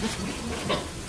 どう?